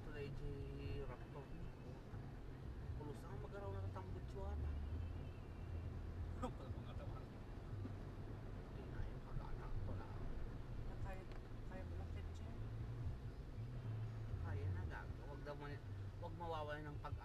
nga to dahil Raptor. Pulos ang magaraw na natambot siya na. Ano Pala mga tawag. Hindi na yung kagana ko lang. Kaya, kaya mo lang. Kaya na gago. Wag daw man, wag mawawala ng pag